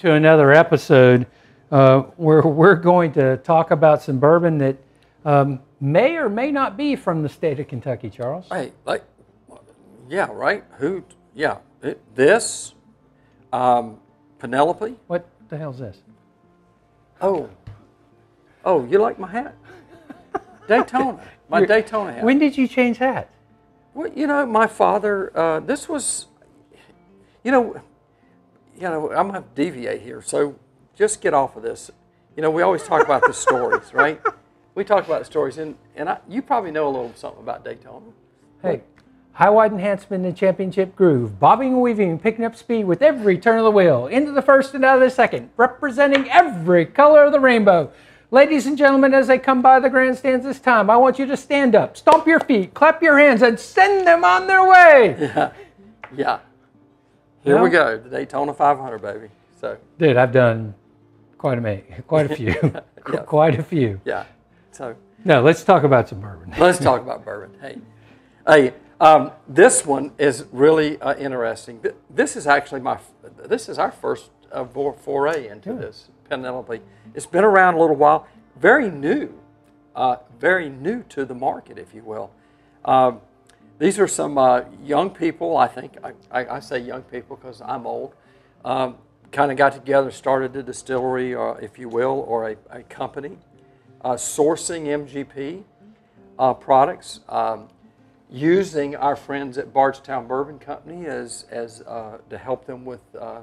To another episode uh, where we're going to talk about some bourbon that um, may or may not be from the state of Kentucky, Charles. Hey, like, yeah, right? Who? Yeah, it, this, um, Penelope. What the hell's this? Oh, oh, you like my hat? Daytona, my You're- Daytona hat. When did you change hats? Well, you know, my father. Uh, this was, you know, you know, I'm gonna deviate here. So just get off of this. You know, we always talk about the stories, right? We talk about the stories, and and I, you probably know a little something about Daytona. Hey, high wide enhancement and championship groove, bobbing and weaving, picking up speed with every turn of the wheel, into the first and out of the second, representing every color of the rainbow. Ladies and gentlemen, as they come by the grandstands this time, I want you to stand up, stomp your feet, clap your hands, and send them on their way. Yeah. Yeah. Here we go, the Daytona 500, baby. So Dude, I've done quite a many, quite a few, Yeah. quite a few. yeah. So No, let's talk about some bourbon. let's talk about bourbon. Hey, hey. Um, this one is really uh, interesting. This is actually my. This is our first uh, foray into this Penelope. It's been around a little while. Very new, uh, very new to the market, if you will. Um, these are some uh, young people. I think I, I, I say young people because I'm old. Um, kind of got together, started a distillery, or if you will, or a, a company, uh, sourcing MGP uh, products, um, using our friends at Bardstown Bourbon Company as, as uh, to help them with. Uh,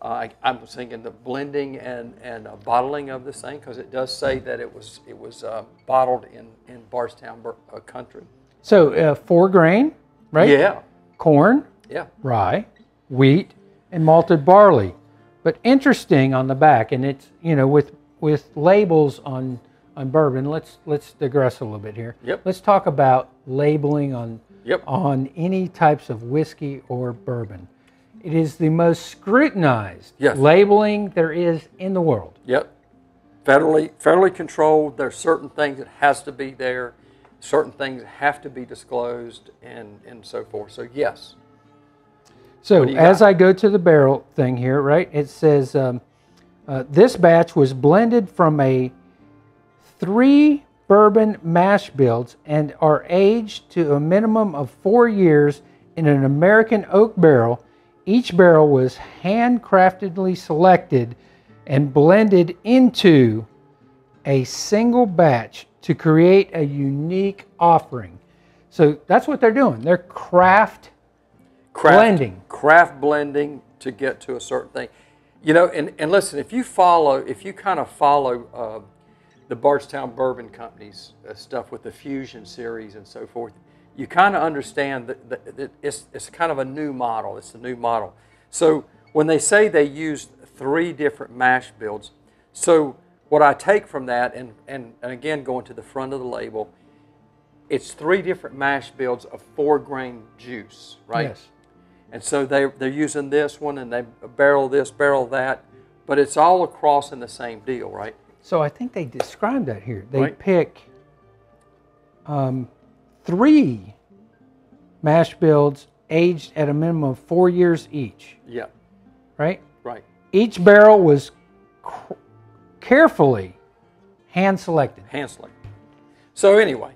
uh, I, I'm thinking the blending and, and uh, bottling of this thing because it does say that it was it was uh, bottled in in Bardstown uh, country. So, uh, four grain, right? Yeah, Corn, yeah, rye, wheat, and malted barley. But interesting on the back, and it's you know with with labels on on bourbon. Let's let's digress a little bit here. Yep. Let's talk about labeling on Yep. on any types of whiskey or bourbon. It is the most scrutinized Yes. labeling there is in the world. Yep. Federally, federally controlled. There's certain things that has to be there, certain things have to be disclosed, and and so forth. So yes, So as got? I go to the barrel thing here, right? It says um, uh, this batch was blended from a three bourbon mash builds and are aged to a minimum of four years in an American oak barrel. Each barrel was handcraftedly selected and blended into a single batch to create a unique offering. So that's what they're doing. They're craft craft, Blending. craft blending to get to a certain thing. You know, and, and listen, if you follow, if you kind of follow uh, the Bardstown Bourbon Company's uh, stuff with the Fusion series and so forth, you kind of understand that, that, that it's, it's kind of a new model. It's a new model. So when they say they used three different mash builds, so what I take from that, and, and, and again going to the front of the label, it's three different mash builds of four grain juice, right? Yes. And so they, they're using this one and they barrel this, barrel that, but it's all across in the same deal, right? So I think they described that here. They Right. pick um, three mash builds aged at a minimum of four years each, Yeah, right? right. Each barrel was carefully hand selected. Hand selected. So anyway,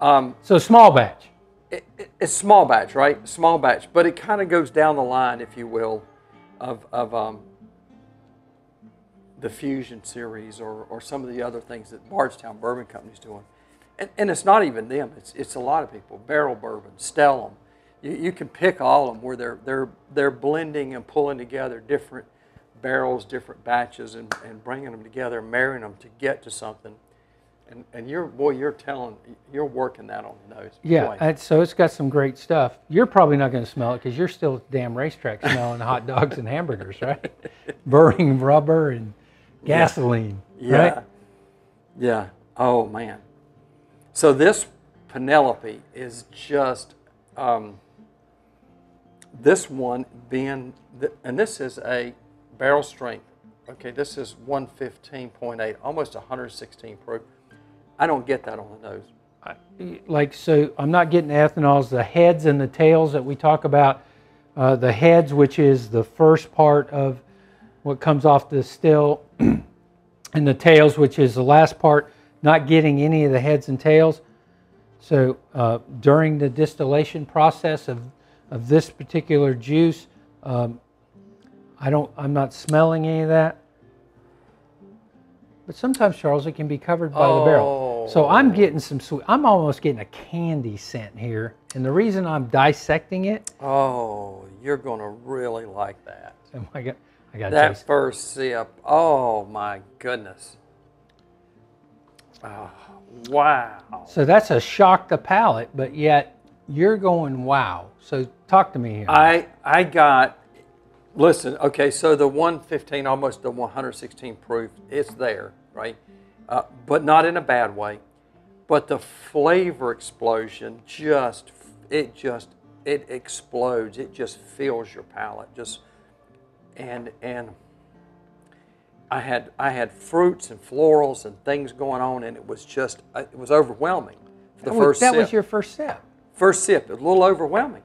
um, So small batch. it, it- it's small batch, right? Small batch, but it kind of goes down the line, if you will, of, of um, the Fusion series or, or some of the other things that Bardstown Bourbon Company's doing. And, and it's not even them, it's, it's a lot of people. Barrell Bourbon, Stellum. You, you can pick all of them where they're, they're, they're blending and pulling together different barrels, different batches, and, and bringing them together, marrying them to get to something. And, and you're, boy, you're telling, you're working that on the nose. Yeah, and so it's got some great stuff. You're probably not going to smell it because you're still at the damn racetrack smelling hot dogs and hamburgers, right? Burning rubber and gasoline, Yeah. right? Yeah. Oh man. So this Penelope is just um, this one being, th- and this is a barrel strength. Okay, this is 115.8, almost 116 proof. I don't get that on the nose. like so i'm not getting ethanols the heads and the tails that we talk about uh, the heads which is the first part of what comes off the still and the tails, which is the last part, not getting any of the heads and tails. So uh, during the distillation process of, of this particular juice, um, I don't, I'm not smelling any of that. But sometimes, Charles, it can be covered by the barrel. So oh. I'm Oh. getting some sweet, I'm almost getting a candy scent here. And the reason I'm dissecting it, Oh, you're going to really like that. oh my God, I got That taste first sip. Oh, my goodness. Oh, wow. So that's a shock to palate, but yet you're going, wow. So talk to me here. I I got listen, okay, so the 115 almost the 116 proof, it's there, right? Uh, but not in a bad way. But the flavor explosion just it just it explodes. It just fills your palate. Just and and I had I had fruits and florals and things going on, and it was just uh, it was overwhelming. For the that was, first that sip was your first sip. first sip, a little overwhelming.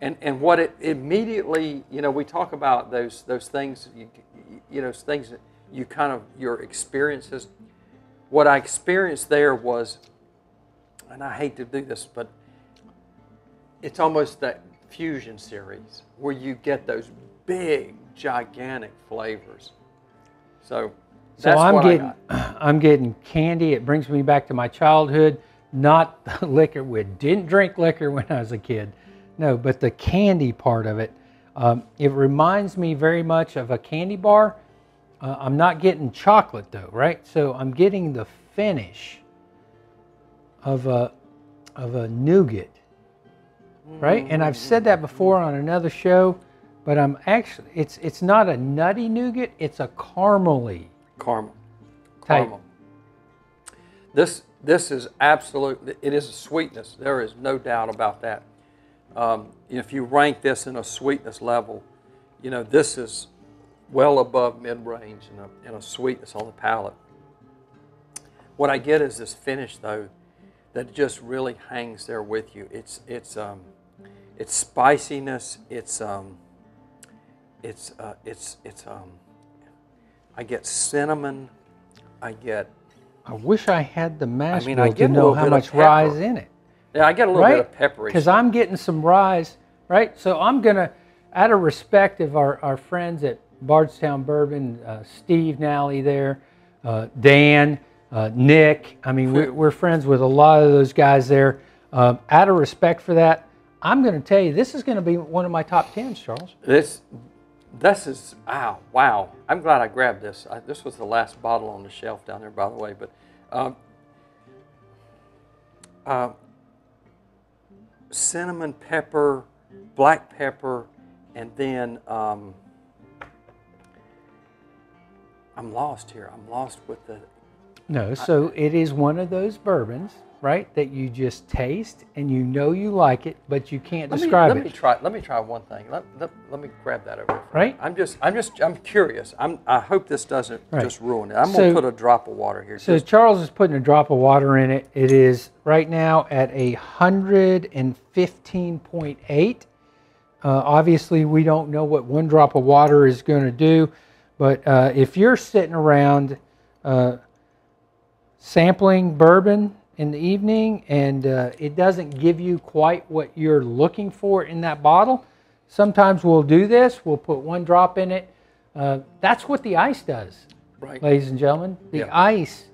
And, and what it immediately, you know, we talk about those, those things, you, you know, things that you kind of, your experiences. What I experienced there was, and I hate to do this, but it's almost that fusion series where you get those big, gigantic flavors. So So I'm getting. I'm getting candy. It brings me back to my childhood. Not the liquor. We didn't drink liquor when I was a kid. No, but the candy part of it. Um, it reminds me very much of a candy bar. Uh, I'm not getting chocolate though, right? So I'm getting the finish of a of a nougat, right? And I've said that before on another show, but I'm actually it's it's not a nutty nougat. It's a caramely. Caramel. Caramel. This this is absolute. It is a sweetness. There is no doubt about that. Um, if you rank this in a sweetness level, you know this is well above mid range in a, in a sweetness on the palate. What I get is this finish though, that just really hangs there with you. It's it's um, it's spiciness. It's um, it's uh, it's it's um, I get cinnamon. I get I wish I had the mash mean, bill I to get a know how much rye is in it, yeah. I get a little bit right? of peppery. Because I'm getting some rye, right? So I'm gonna, out of respect of our, our friends at Bardstown Bourbon, uh, Steve Nally there, uh, Dan, uh, Nick. I mean, we're, we're friends with a lot of those guys there. Um, out of respect for that, I'm going to tell you this is going to be one of my top tens, Charles. This, this is wow, wow. I'm glad I grabbed this. I, this was the last bottle on the shelf down there, by the way. But um, uh, cinnamon pepper, black pepper, and then um, I'm lost here. I'm lost with the. No, so it is one of those bourbons, right, that you just taste and you know you like it, but you can't Let me, describe let it. me try. Let me try one thing. Let, let, let me grab that over. for Right. I'm just. I'm just. I'm curious. I'm. I hope this doesn't Right. just ruin it. I'm So- gonna put a drop of water here. So just- Charles is putting a drop of water in it. It is right now at a hundred and fifteen point eight. Uh, obviously, we don't know what one drop of water is going to do, but uh, if you're sitting around uh, sampling bourbon in the evening and uh, it doesn't give you quite what you're looking for in that bottle, sometimes we'll do this. We'll put one drop in it. Uh, that's what the ice does right. ladies and gentlemen. The Yeah. ice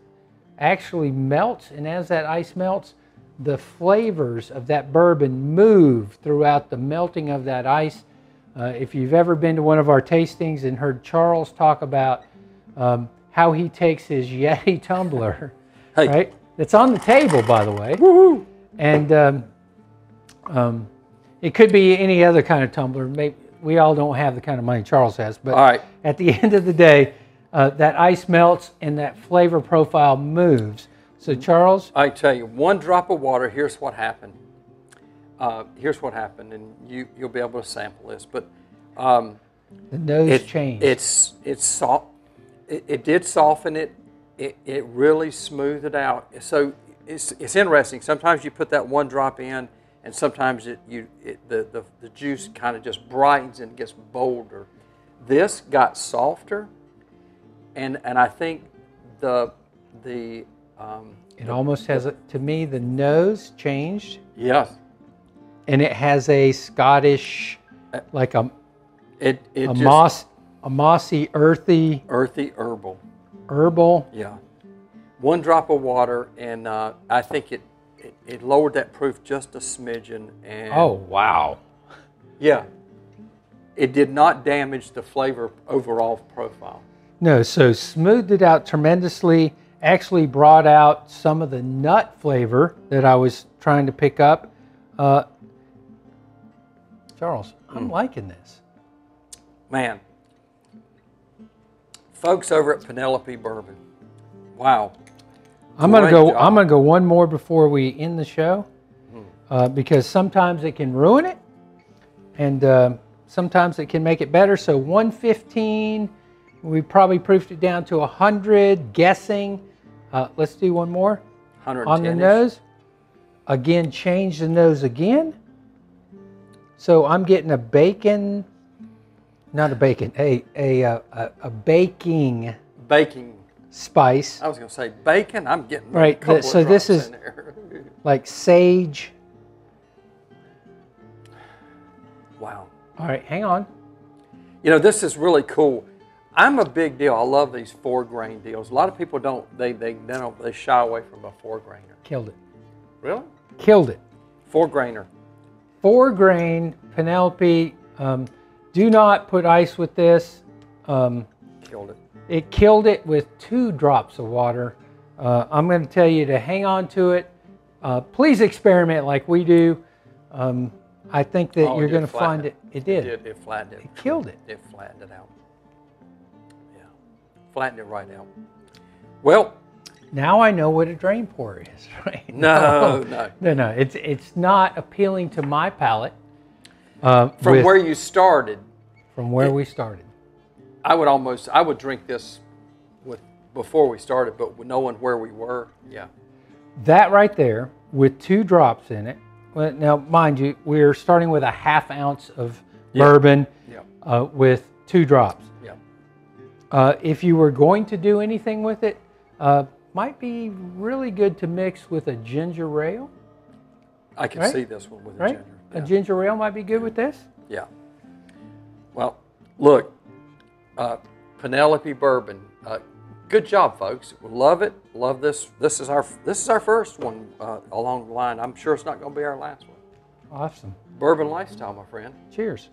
actually melts, and as that ice melts, the flavors of that bourbon move throughout the melting of that ice. Uh, if you've ever been to one of our tastings and heard Charles talk about um, how he takes his Yeti tumbler, Hey. right? It's on the table, by the way. Woohoo! And um, um, it could be any other kind of tumbler. Maybe we all don't have the kind of money Charles has, but right. at the end of the day, uh, that ice melts and that flavor profile moves. So, Charles, I tell you, one drop of water. Here's what happened. Uh, here's what happened, and you you'll be able to sample this. But um, the nose it, changed. it's it's soft. It, it did soften it. It it really smoothed it out. So it's it's interesting. Sometimes you put that one drop in, and sometimes it you it, the, the the juice kind of just brightens and gets bolder. This got softer, and and I think the the um, It almost has, a, to me, the nose changed, yes, and it has a Scottish, like a, it it a just moss, a mossy, earthy, earthy herbal. Herbal. Yeah, one drop of water, and uh, I think it, it it lowered that proof just a smidgen. And Oh wow! yeah, it did not damage the flavor overall profile. No, so smoothed it out tremendously. Actually, brought out some of the nut flavor that I was trying to pick up. Uh, Charles, I'm Hmm. liking this. Man, folks over at Penelope Bourbon, wow. I'm gonna go. job. I'm gonna go one more before we end the show, uh, because sometimes it can ruin it, and uh, sometimes it can make it better. So 115, we probably proofed it down to 100, guessing. Uh, let's do one more 110 on the nose. Again, change the nose again. So I'm getting a bacon, not a bacon, a a a, a, a baking baking. spice I was going to say bacon. I'm getting Right, A couple the- so this is- like sage. wow. All right, hang on. You know, this is really cool. I'm a big deal. I love these four grain deals. A lot of people don't. They they they, don't, they shy away from a four grainer. Killed it. Really? Killed it. Four grainer. Four grain Penelope. Um, do not put ice with this. Um, Killed it. it killed it with two drops of water. Uh, I'm going to tell you to hang on to it. Uh, please experiment like we do. Um, I think that Oh, you're going to find it. It did. It, it flattened it. It killed it. It flattened it out. Yeah. Flattened it right out. Well, Now I know what a drain pour is. Right? no, no. no, no. It's it's not appealing to my palate. Uh, From with- where you started, from where we started. I would almost I would drink this with before we started, but knowing where we were, yeah. That right there, with two drops in it. Well, now, mind you, we're starting with a half ounce of Yeah. bourbon Yeah. uh, with two drops. Yeah. Uh, if you were going to do anything with it, uh, might be really good to mix with a ginger ale, I can Right? see this one with right? ginger. A ginger ale might be good with this. Yeah. Well, look, uh, Penelope Bourbon. Uh, good job, folks. Love it. Love this. This is our this is our first one uh, along the line. I'm sure it's not going to be our last one. Awesome. Bourbon lifestyle, my friend. Cheers.